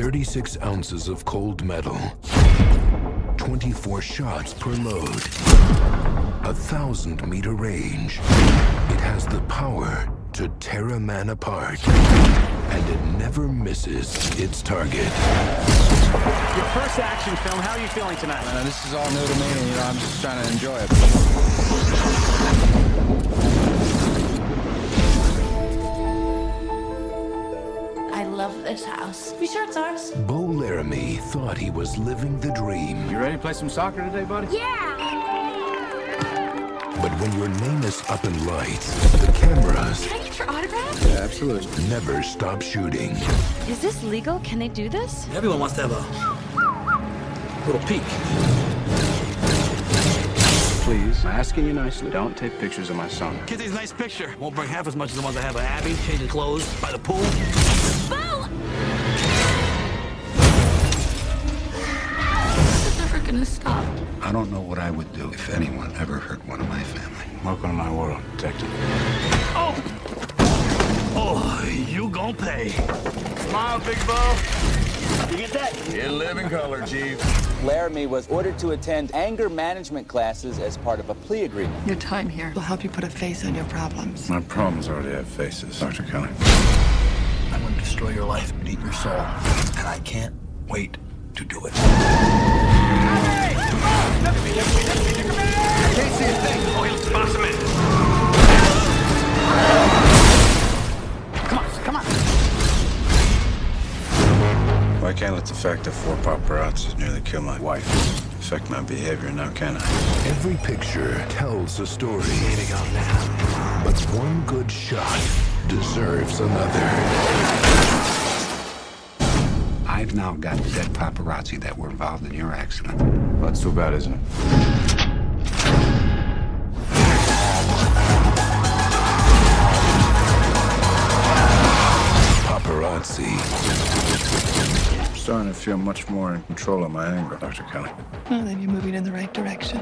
36 ounces of cold metal, 24 shots per load, a thousand meter range. It has the power to tear a man apart, and it never misses its target. Your first action film, how are you feeling tonight? Uh, this is all new to me, and you know, I'm just trying to enjoy it. House. You sure it's ours? Bo Laramie thought he was living the dream. You ready to play some soccer today, buddy? Yeah! But when your name is up in lights, the cameras Can I get your autograph? Yeah, absolutely. never stop shooting. Is this legal? Can they do this? Everyone wants to have a little peek. Please, I'm asking you nicely. Don't take pictures of my son. Get these nice picture. Won't bring half as much as the ones I have at Abby, changing clothes by the pool. Bo! I don't know what I would do if anyone ever hurt one of my family. Welcome to my world, detective. Oh, Oh, you gon' pay. Smile, big Bo. You get that? In living color, Chief. Laramie was ordered to attend anger management classes as part of a plea agreement. Your time here will help you put a face on your problems. My problems already have faces, Dr. Kelly. I'm gonna destroy your life and eat your soul. And I can't wait to do it. Why can't let the fact that four paparazzis nearly killed my wife affect my behavior now, can I? Every picture tells a story. But one good shot deserves another. I've now got dead paparazzi that were involved in your accident. Well, that's too bad, isn't it? Starting to feel much more in control of my anger, Dr. Kelly. Well, then you're moving in the right direction.